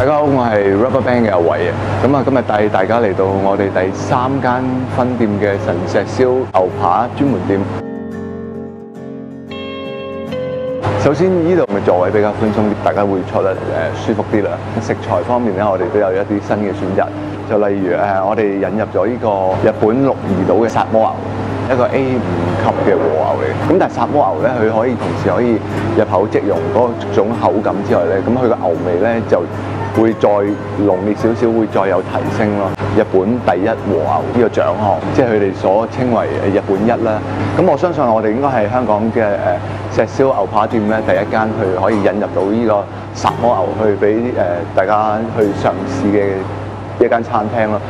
大家好我係 Rubberband 嘅阿偉啊，咁啊今日帶大家嚟到我哋第三間分店嘅神石燒牛扒專門店。首先呢度嘅座位比較寬鬆啲，大家會坐得誒舒服啲啦。食材方面咧，我哋都有一啲新嘅選擇，就例如誒我哋引入咗呢個日本鹿兒島嘅薩摩牛。一個 A 五級嘅和牛嚟嘅，咁但係薩摩牛咧，佢可以同時可以入口即溶嗰種口感之外咧，咁佢個牛味咧就會再濃烈少少，會再有提升咯。日本第一和牛呢個獎項，即係佢哋所稱為日本一啦。咁我相信我哋應該係香港嘅誒石燒牛扒店咧第一間去可以引入到呢個薩摩牛去俾誒大家去嘗試嘅一間餐廳咯。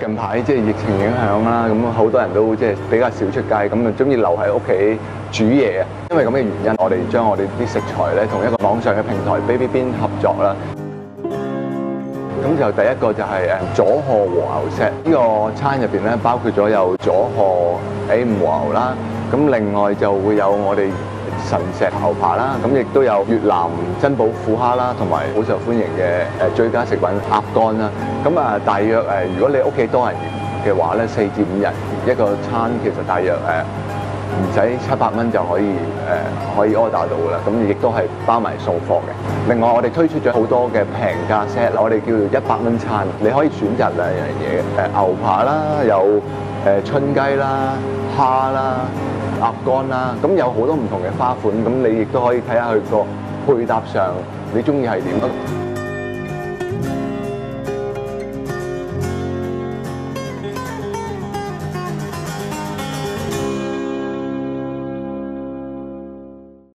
近排即係疫情影響啦，咁好多人都即係比較少出街，咁啊中意留喺屋企煮嘢啊。因為咁嘅原因，我哋將我哋啲食材咧同一個網上嘅平台 Baby Bean 合作啦。咁就第一個就係誒佐賀和牛 set，呢個餐入邊咧包括咗有佐賀 A 五和牛啦，咁另外就會有我哋神石牛扒啦，咁亦都有越南珍寶虎蝦啦，同埋好受歡迎嘅誒最佳食品鴨肝啦。咁啊，大約誒如果你屋企多人嘅話咧，四至五人一個餐，其實大約誒唔使七百蚊就可以誒、可以 order 到噶啦。咁亦都係包埋送貨嘅。另外我哋推出咗好多嘅平價 set，我哋叫做一百蚊餐，你可以選擇兩樣嘢牛扒啦，有誒春雞啦、蝦啦。鴨肝啦，咁有好多唔同嘅花款，咁你亦都可以睇下佢個配搭上，你中意係點咯。